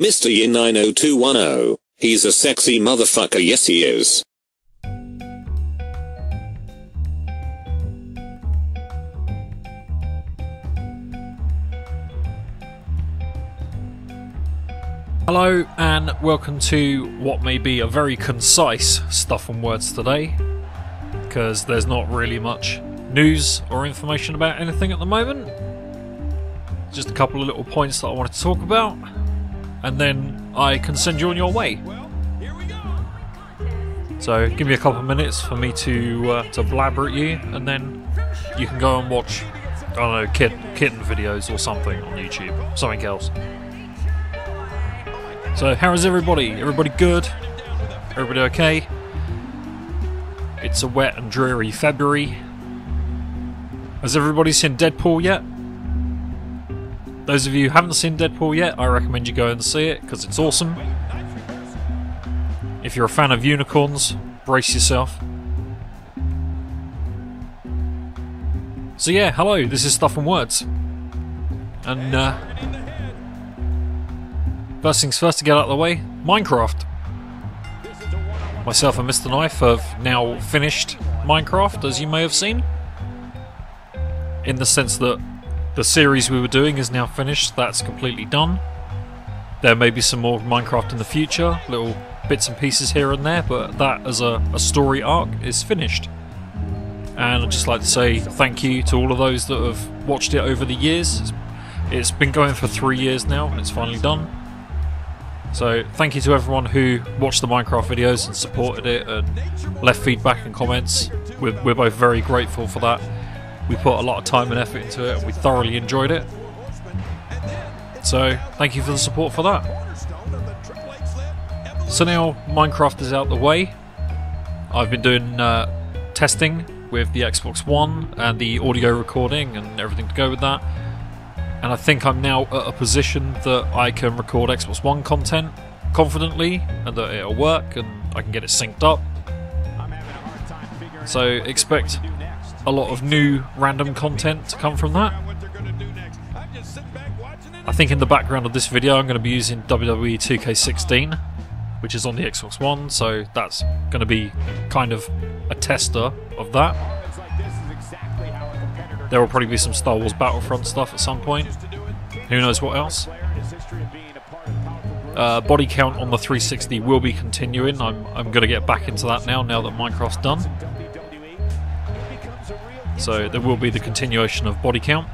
Mr. Yin 90210. He's a sexy motherfucker, yes he is. Hello and welcome to what may be a very concise stuff and words today because there's not really much news or information about anything at the moment. Just a couple of little points that I wanted to talk about and then I can send you on your way. So give me a couple of minutes for me to uh, to blabber at you and then you can go and watch I don't know kitten, kitten videos or something on YouTube, something else. So, how is everybody? Everybody good? Everybody okay? It's a wet and dreary February. Has everybody seen Deadpool yet? Those of you who haven't seen Deadpool yet, I recommend you go and see it because it's awesome. If you're a fan of unicorns, brace yourself. So yeah, hello, this is Stuff and Words. And uh, First things first to get out of the way Minecraft. Myself and Mr. Knife have now finished Minecraft, as you may have seen. In the sense that the series we were doing is now finished, that's completely done. There may be some more Minecraft in the future, little bits and pieces here and there, but that as a, a story arc is finished. And I'd just like to say thank you to all of those that have watched it over the years. It's been going for three years now, and it's finally done. So thank you to everyone who watched the Minecraft videos and supported it and left feedback and comments. We're, we're both very grateful for that. We put a lot of time and effort into it and we thoroughly enjoyed it. So thank you for the support for that. So now Minecraft is out the way. I've been doing uh, testing with the Xbox One and the audio recording and everything to go with that and I think I'm now at a position that I can record Xbox One content confidently and that it'll work and I can get it synced up. So expect a lot of new random content to come from that. I think in the background of this video I'm going to be using WWE 2K16 which is on the Xbox One so that's going to be kind of a tester of that. There will probably be some Star Wars Battlefront stuff at some point. Who knows what else? Uh, body count on the 360 will be continuing. I'm, I'm going to get back into that now, now that Minecraft's done. So there will be the continuation of body count.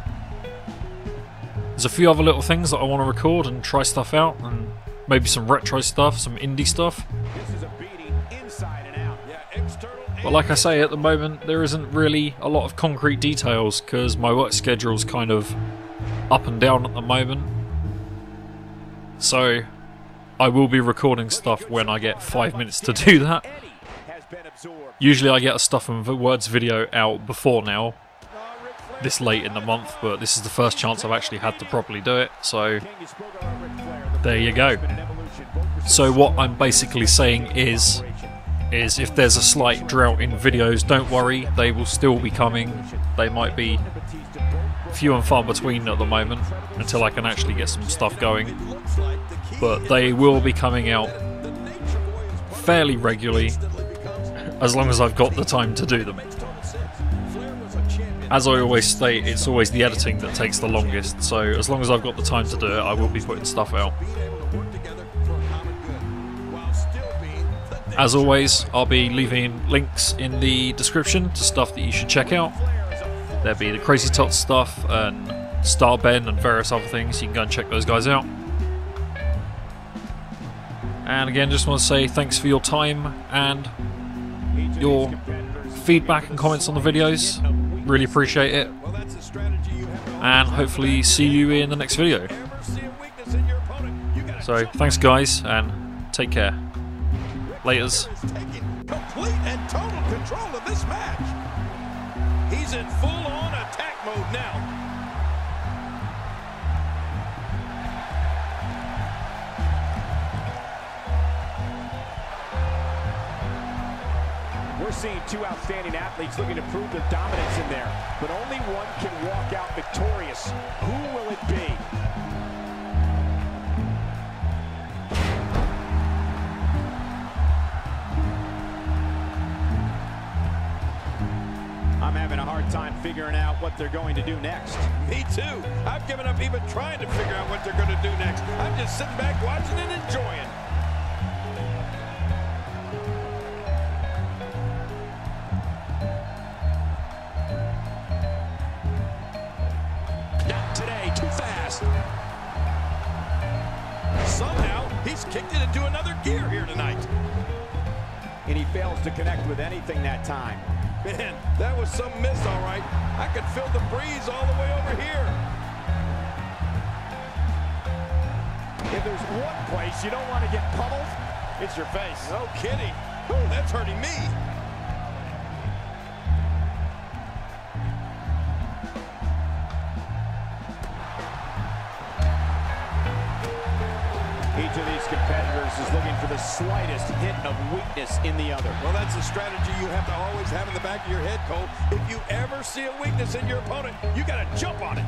There's a few other little things that I want to record and try stuff out, and maybe some retro stuff, some indie stuff. But like I say, at the moment, there isn't really a lot of concrete details because my work schedule's kind of up and down at the moment. So, I will be recording stuff when I get five minutes to do that. Usually, I get a stuff and words video out before now, this late in the month, but this is the first chance I've actually had to properly do it, so there you go. So, what I'm basically saying is is if there's a slight drought in videos, don't worry, they will still be coming. They might be few and far between at the moment until I can actually get some stuff going. But they will be coming out fairly regularly as long as I've got the time to do them. As I always state, it's always the editing that takes the longest, so as long as I've got the time to do it, I will be putting stuff out. As always, I'll be leaving links in the description to stuff that you should check out. There'll be the Krazy Tots stuff and Starben and various other things. You can go and check those guys out. And again, just want to say thanks for your time and your feedback and comments on the videos. Really appreciate it. And hopefully see you in the next video. So thanks guys and take care. Laters. Complete and total control of this match. He's in full-on attack mode now. We're seeing two outstanding athletes looking to prove their dominance in there, but only one can walk out victorious. Who will it be? I'm having a hard time figuring out what they're going to do next. Me too. I've given up even trying to figure out what they're going to do next. I'm just sitting back watching and enjoying. He's kicked it into another gear here tonight. And he fails to connect with anything that time. Man, that was some miss, all right. I could feel the breeze all the way over here. If there's one place you don't want to get pummeled, it's your face. No kidding. Ooh, that's hurting me. Is looking for the slightest hint of weakness in the other. Well, that's a strategy you have to always have in the back of your head, Cole. If you ever see a weakness in your opponent, you got to jump on it.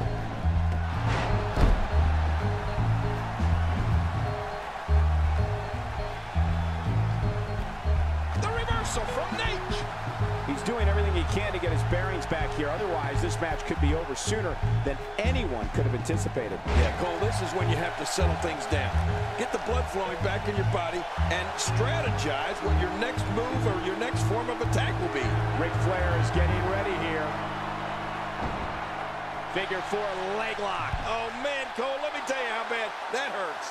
The reversal from Nate. He's doing everything he can to get his bearings back here. Otherwise, this match could be over sooner than anyone could have anticipated. Yeah, Cole, this is when you have to settle things down. Get the blood flowing back in your body and strategize what your next move or your next form of attack will be. Ric Flair is getting ready here. Figure four leg lock. Oh, man, Cole, let me tell you how bad that hurts.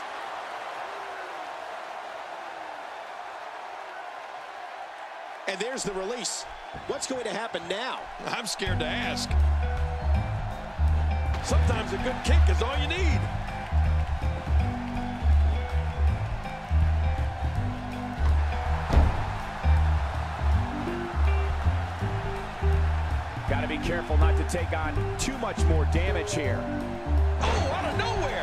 And there's the release. What's going to happen now? I'm scared to ask. Sometimes a good kick is all you need. Got to be careful not to take on too much more damage here. Oh, out of nowhere.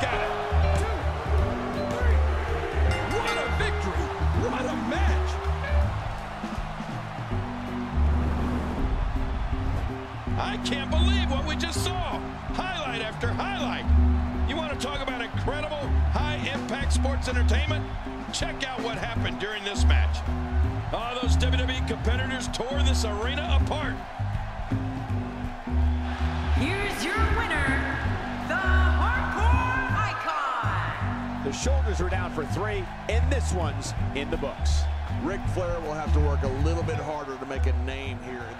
Got it. What a victory. What a match. I can't believe what we just saw. Highlight after highlight. You want to talk about incredible high-impact sports entertainment? Check out what happened during this match. Oh, those WWE competitors tore this arena apart. Shoulders are down for three, and this one's in the books. Ric Flair will have to work a little bit harder to make a name here in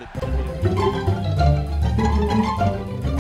the